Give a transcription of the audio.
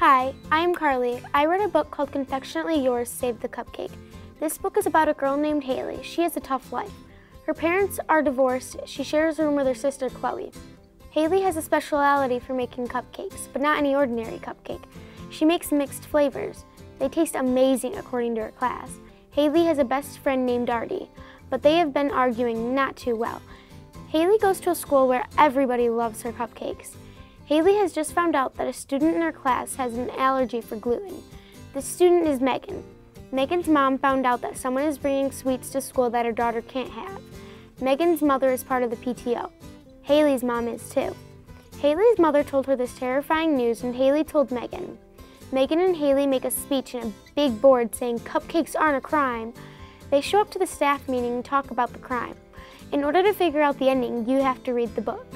Hi, I'm Carlie. I read a book called Confectionately Yours Save the Cupcake. This book is about a girl named Haley. She has a tough life. Her parents are divorced. She shares a room with her sister Chloe. Haley has a speciality for making cupcakes, but not any ordinary cupcake. She makes mixed flavors. They taste amazing according to her class. Haley has a best friend named Artie, but they have been arguing not too well. Haley goes to a school where everybody loves her cupcakes. Haley has just found out that a student in her class has an allergy for gluten. The student is Megan. Megan's mom found out that someone is bringing sweets to school that her daughter can't have. Megan's mother is part of the PTO. Haley's mom is too. Haley's mother told her this terrifying news and Haley told Megan. Megan and Haley make a speech in a big board saying cupcakes aren't a crime. They show up to the staff meeting and talk about the crime. In order to figure out the ending, you have to read the book.